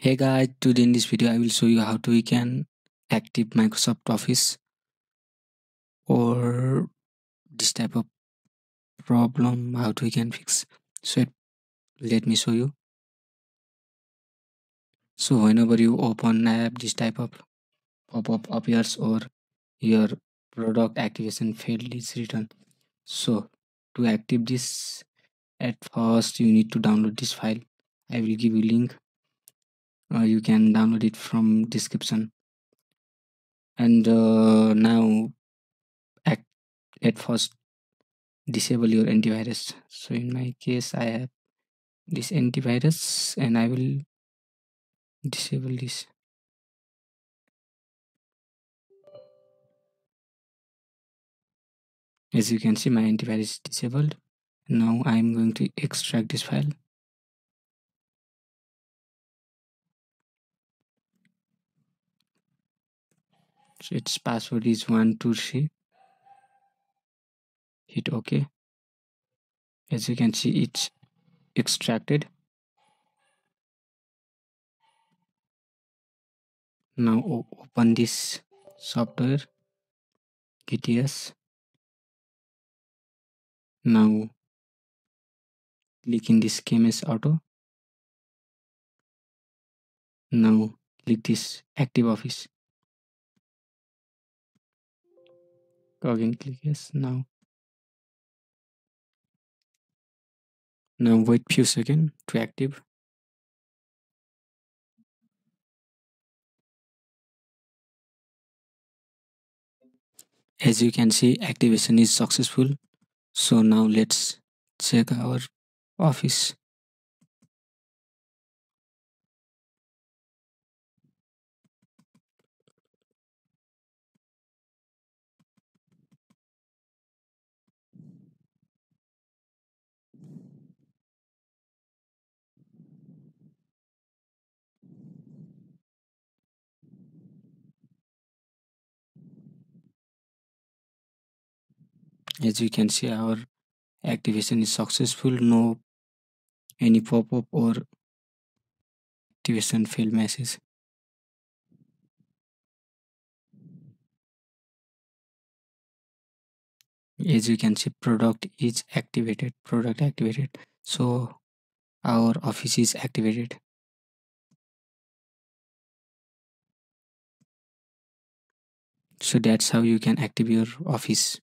Hey guys, today in this video I will show you how to we can active Microsoft Office or this type of problem how to we can fix. So let me show you. So whenever you open app this type of pop-up appears or your product activation failed is written. So to active this at first you need to download this file. I will give you link uh, you can download it from description. And uh, now at, at first disable your antivirus. So in my case i have this antivirus and i will disable this. As you can see my antivirus is disabled. Now i'm going to extract this file its password is 123 hit ok. As you can see it's extracted. Now open this software. Gts now click in this KMS auto. Now click this active office again click yes now now wait few seconds to active. As you can see activation is successful. So now let's check our office as you can see our activation is successful. No any pop-up or activation fail message as you can see product is activated product activated. So our office is activated. So that's how you can activate your office